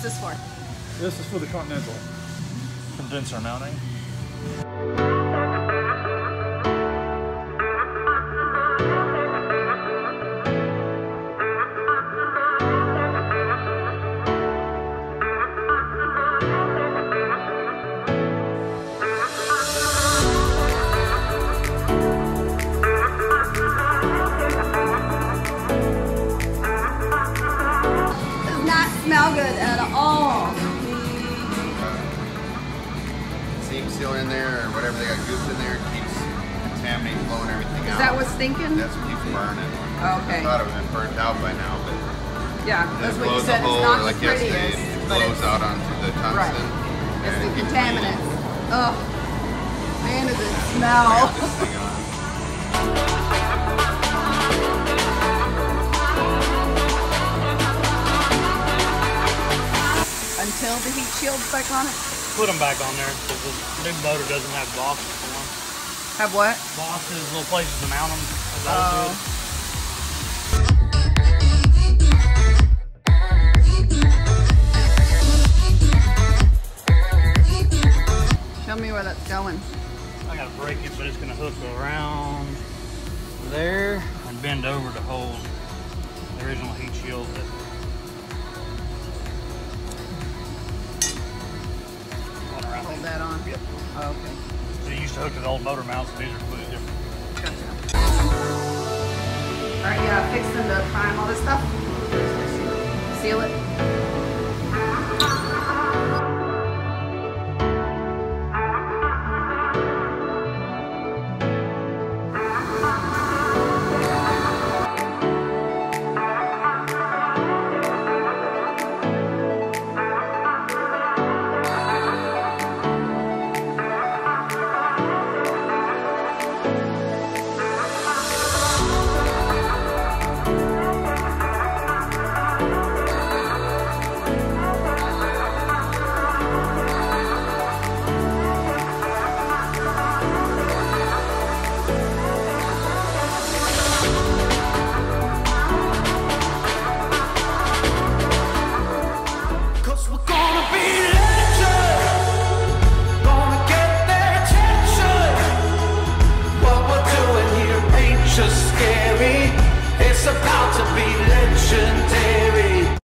What's this for? This is for the Continental. Condenser mounting. Seal in there or whatever they got goop in there keeps contaminating blowing everything Is out. that what's stinking? That's what keeps burning. Oh, okay. I thought it would have been burnt out by now, but Yeah, that's what you said. hole It's not like the prettiest, yesterday. It blows out onto the Right. tungsten. it's and the it contaminants. Ugh. Man, does it smell. got this thing on. Until the heat shield's back on it. Put them back on there because the new motor doesn't have bosses for them. Have what? Bosses, little places to mount them. Oh. Show me where that's going. I gotta break it, but it's gonna hook around there and bend over to hold the original heat shield that Oh, okay. So you used to hook to the old motor mounts, and these are completely different. Gotcha. All right, yeah, fixing to prime all this stuff. Seal it. scary. It's about to be legendary.